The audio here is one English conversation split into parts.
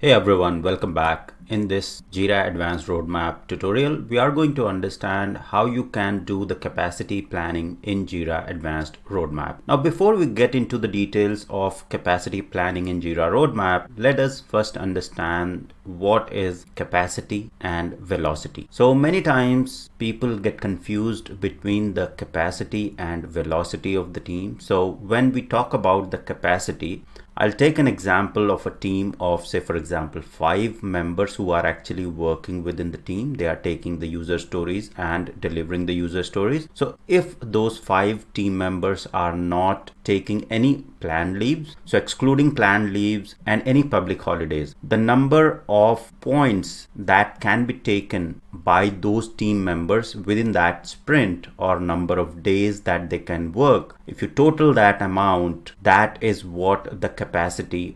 Hey everyone, welcome back. In this Jira Advanced Roadmap tutorial, we are going to understand how you can do the capacity planning in Jira Advanced Roadmap. Now, before we get into the details of capacity planning in Jira Roadmap, let us first understand what is capacity and velocity. So many times people get confused between the capacity and velocity of the team. So when we talk about the capacity, I'll take an example of a team of say for example five members who are actually working within the team. They are taking the user stories and delivering the user stories. So if those five team members are not taking any planned leaves, so excluding planned leaves and any public holidays, the number of points that can be taken by those team members within that sprint or number of days that they can work if you total that amount that is what the capacity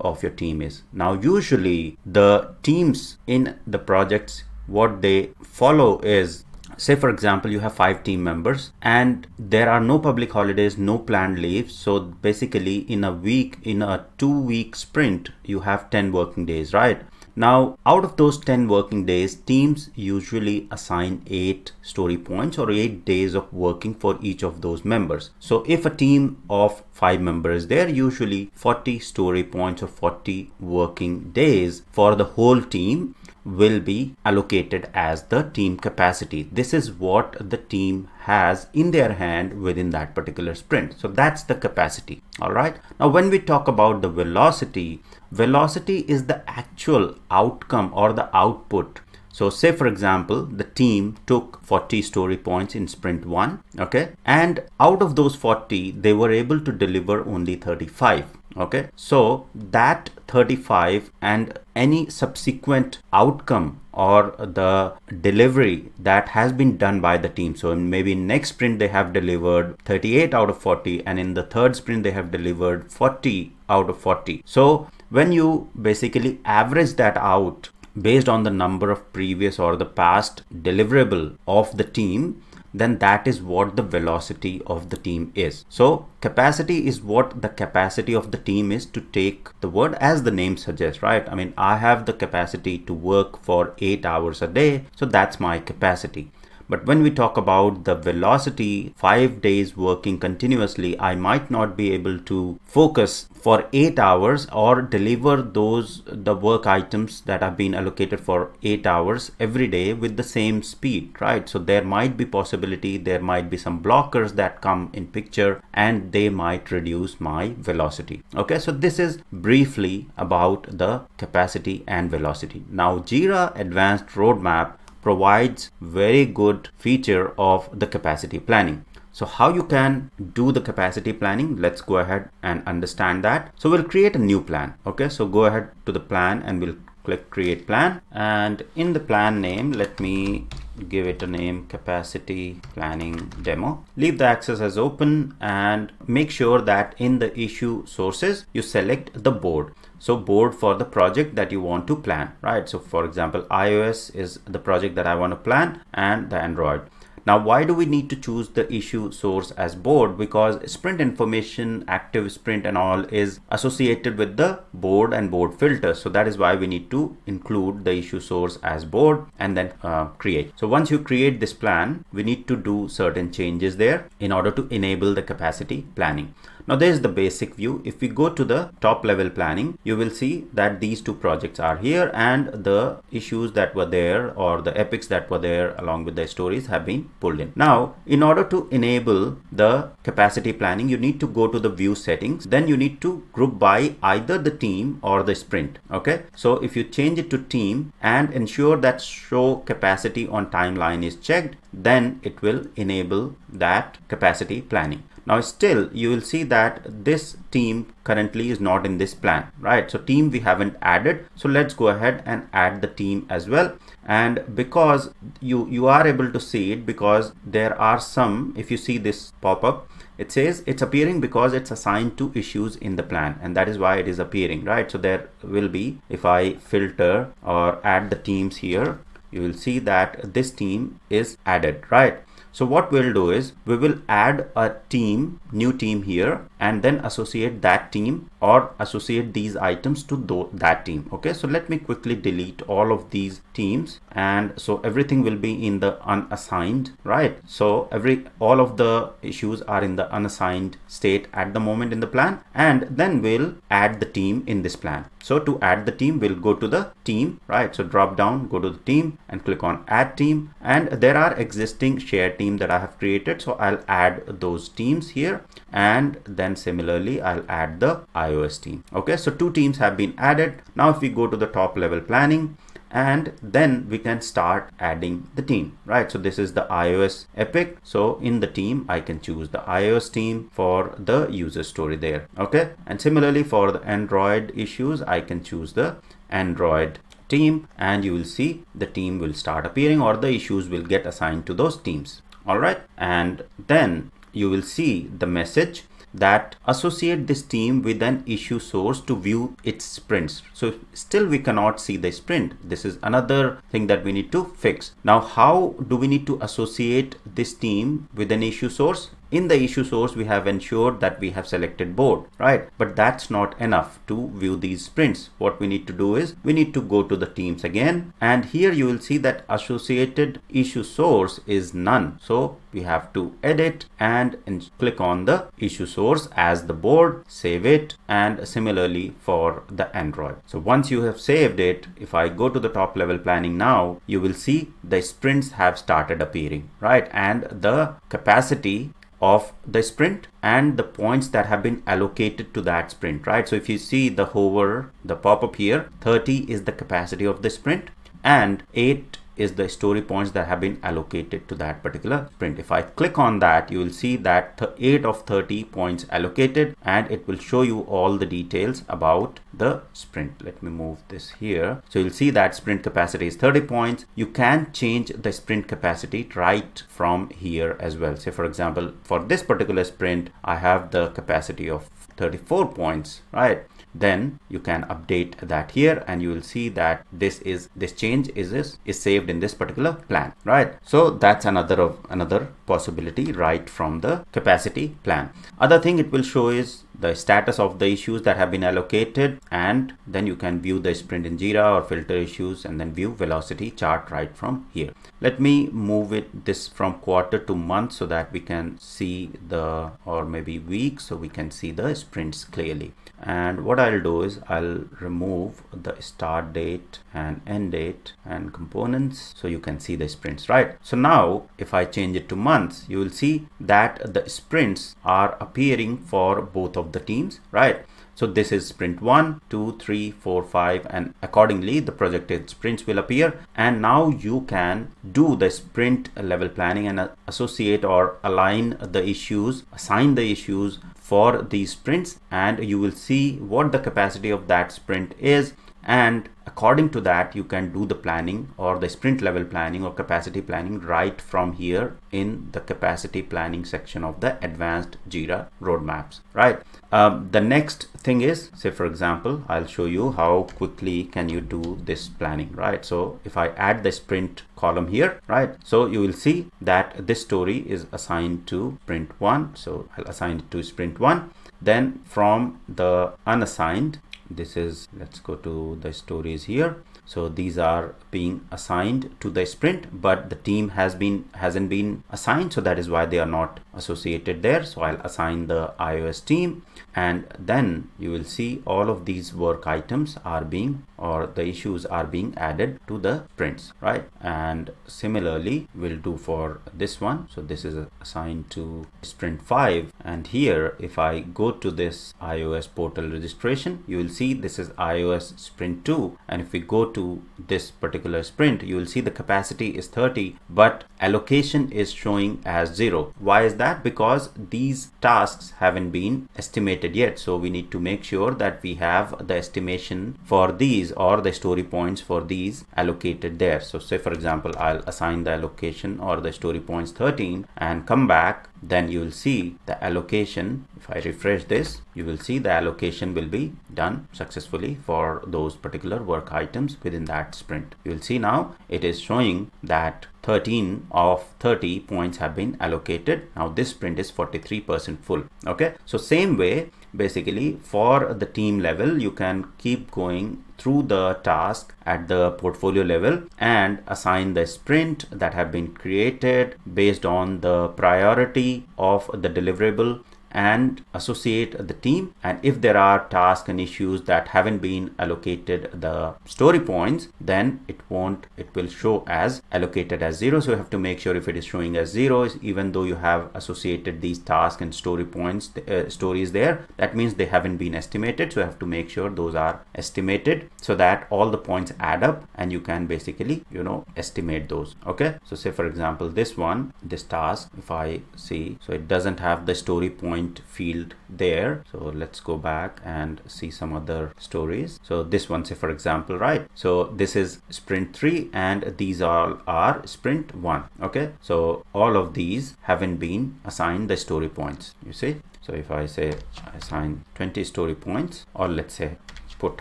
of your team is. Now usually the teams in the projects what they follow is say for example you have five team members and there are no public holidays no planned leaves so basically in a week in a two week sprint you have 10 working days right? Now, out of those 10 working days, teams usually assign 8 story points or 8 days of working for each of those members. So if a team of 5 members, there usually 40 story points or 40 working days for the whole team will be allocated as the team capacity. This is what the team has in their hand within that particular sprint. So that's the capacity. All right. Now, when we talk about the velocity, velocity is the actual outcome or the output. So say for example, the team took 40 story points in sprint one. Okay. And out of those 40, they were able to deliver only 35 okay? So that 35 and any subsequent outcome or the delivery that has been done by the team. So maybe next sprint they have delivered 38 out of 40 and in the third sprint they have delivered 40 out of 40 so when you basically average that out based on the number of previous or the past deliverable of the team then that is what the velocity of the team is. So capacity is what the capacity of the team is to take the word as the name suggests, right? I mean, I have the capacity to work for eight hours a day. So that's my capacity. But when we talk about the velocity, five days working continuously, I might not be able to focus for eight hours or deliver those the work items that have been allocated for eight hours every day with the same speed, right? So there might be possibility, there might be some blockers that come in picture and they might reduce my velocity. Okay, so this is briefly about the capacity and velocity. Now Jira Advanced Roadmap provides very good feature of the capacity planning. So how you can do the capacity planning, let's go ahead and understand that. So we'll create a new plan. Okay, so go ahead to the plan and we'll click create plan and in the plan name, let me give it a name capacity planning demo. Leave the access as open and make sure that in the issue sources you select the board. So board for the project that you want to plan right? So for example ios is the project that i want to plan and the android now, why do we need to choose the issue source as board? Because sprint information, active sprint and all is associated with the board and board filter. So that is why we need to include the issue source as board and then uh, create. So once you create this plan, we need to do certain changes there in order to enable the capacity planning. Now there's the basic view. If we go to the top level planning, you will see that these two projects are here and the issues that were there or the epics that were there along with the stories have been pulled in. Now, in order to enable the capacity planning, you need to go to the view settings. Then you need to group by either the team or the sprint. Okay. So if you change it to team and ensure that show capacity on timeline is checked, then it will enable that capacity planning. Now still you will see that this team currently is not in this plan, right? So team we haven't added. So let's go ahead and add the team as well. And because you, you are able to see it because there are some, if you see this pop up, it says it's appearing because it's assigned to issues in the plan and that is why it is appearing, right? So there will be, if I filter or add the teams here, you will see that this team is added, right? So what we'll do is we will add a team, new team here and then associate that team or associate these items to that team. Okay, so let me quickly delete all of these teams and so everything will be in the unassigned, right? So every all of the issues are in the unassigned state at the moment in the plan and then we'll add the team in this plan. So to add the team, we'll go to the team, right? So drop down, go to the team and click on add team. And there are existing share team that I have created. So I'll add those teams here. And then similarly, I'll add the iOS team. Okay, so two teams have been added. Now if we go to the top level planning, and then we can start adding the team right? So this is the ios epic. So in the team i can choose the ios team for the user story there okay? And similarly for the android issues i can choose the android team. And you will see the team will start appearing or the issues will get assigned to those teams all right? And then you will see the message that associate this team with an issue source to view its sprints. So still we cannot see the sprint. This is another thing that we need to fix. Now, how do we need to associate this team with an issue source? In the issue source we have ensured that we have selected board right? But that's not enough to view these sprints. What we need to do is we need to go to the teams again. And here you will see that associated issue source is none. So we have to edit and click on the issue source as the board save it and similarly for the android. So once you have saved it if i go to the top level planning now you will see the sprints have started appearing right? And the capacity of the sprint and the points that have been allocated to that sprint, right? So if you see the hover, the pop-up here, 30 is the capacity of the sprint and 8 is the story points that have been allocated to that particular sprint. If I click on that, you will see that 8 of 30 points allocated and it will show you all the details about the sprint. Let me move this here. So you'll see that sprint capacity is 30 points. You can change the sprint capacity right from here as well. Say for example, for this particular sprint, I have the capacity of 34 points, right? Then you can update that here and you will see that this is this change is is, is saved in this particular plan right? So that's another of another possibility right from the capacity plan. Other thing it will show is the status of the issues that have been allocated and then you can view the sprint in Jira or filter issues and then view velocity chart right from here. Let me move it this from quarter to month so that we can see the or maybe week so we can see the sprints clearly and what I'll do is I'll remove the start date and end date and components so you can see the sprints right? So now if I change it to months you will see that the sprints are appearing for both of the teams right so this is sprint 1, 2, 3, 4, 5 and accordingly the projected sprints will appear. And now you can do the sprint level planning and uh, associate or align the issues, assign the issues for these sprints. And you will see what the capacity of that sprint is and according to that you can do the planning or the sprint level planning or capacity planning right from here in the capacity planning section of the advanced jira roadmaps right? Um, the next thing is say for example i'll show you how quickly can you do this planning right? So if i add the sprint column here right? So you will see that this story is assigned to sprint one. So i'll assign it to sprint one. Then from the unassigned this is let's go to the stories here. So these are being assigned to the sprint but the team has been hasn't been assigned. So that is why they are not associated there. So i'll assign the ios team. And then you will see all of these work items are being or the issues are being added to the sprints right? And similarly we'll do for this one. So this is assigned to sprint 5 and here if i go to this ios portal registration you will see this is ios sprint 2 and if we go to this particular sprint you will see the capacity is 30 but allocation is showing as 0 why is that? Because these tasks haven't been estimated yet. So we need to make sure that we have the estimation for these or the story points for these allocated there. So say for example I'll assign the allocation or the story points 13 and come back then you will see the allocation. If I refresh this you will see the allocation will be done successfully for those particular work items within that sprint. You will see now it is showing that 13 of 30 points have been allocated. Now this sprint is 43 percent full. Okay? So same way basically for the team level you can keep going through the task at the portfolio level and assign the sprint that have been created based on the priority of the deliverable and associate the team. And if there are tasks and issues that haven't been allocated the story points then it won't it will show as allocated as zero. So you have to make sure if it is showing as zero even though you have associated these tasks and story points uh, stories there that means they haven't been estimated. So you have to make sure those are estimated so that all the points add up and you can basically you know estimate those. Okay? So say for example this one this task if i see so it doesn't have the story point point field there. So let's go back and see some other stories. So this one say for example right? So this is sprint 3 and these all are sprint 1 okay? So all of these haven't been assigned the story points you see? So if I say assign 20 story points or let's say put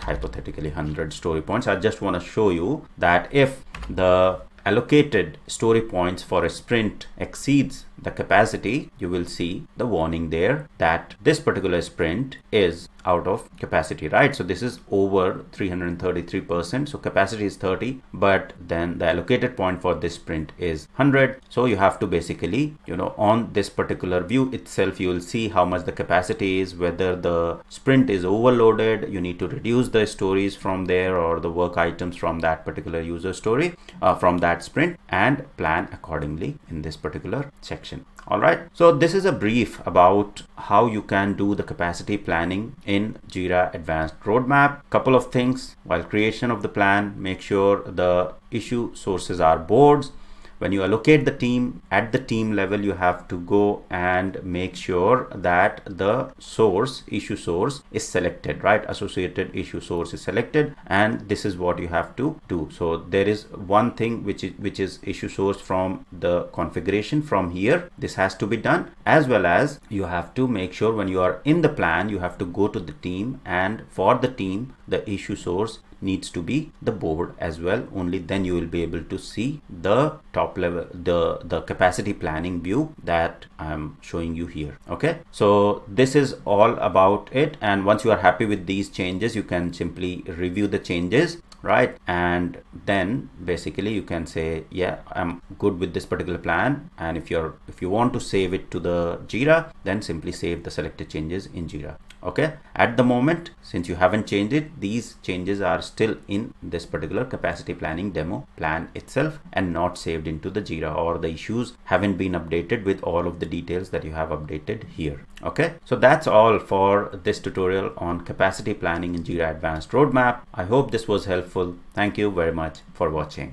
hypothetically 100 story points I just want to show you that if the allocated story points for a sprint exceeds the capacity, you will see the warning there that this particular sprint is out of capacity, right? So this is over 333%. So capacity is 30, but then the allocated point for this sprint is 100. So you have to basically, you know, on this particular view itself, you will see how much the capacity is, whether the sprint is overloaded. You need to reduce the stories from there or the work items from that particular user story uh, from that sprint and plan accordingly in this particular section all right so this is a brief about how you can do the capacity planning in jira advanced roadmap. Couple of things. While creation of the plan make sure the issue sources are boards when you allocate the team at the team level you have to go and make sure that the source issue source is selected right? Associated issue source is selected and this is what you have to do. So there is one thing which is which is issue source from the configuration from here. This has to be done as well as you have to make sure when you are in the plan you have to go to the team and for the team the issue source needs to be the board as well only then you will be able to see the top level the the capacity planning view that i'm showing you here. Okay? So this is all about it and once you are happy with these changes you can simply review the changes right? And then basically you can say yeah i'm good with this particular plan and if you're if you want to save it to the jira then simply save the selected changes in jira okay? At the moment since you haven't changed it these changes are still in this particular capacity planning demo plan itself and not saved into the jira or the issues haven't been updated with all of the details that you have updated here. Okay? So that's all for this tutorial on capacity planning in jira advanced roadmap. I hope this was helpful. Thank you very much for watching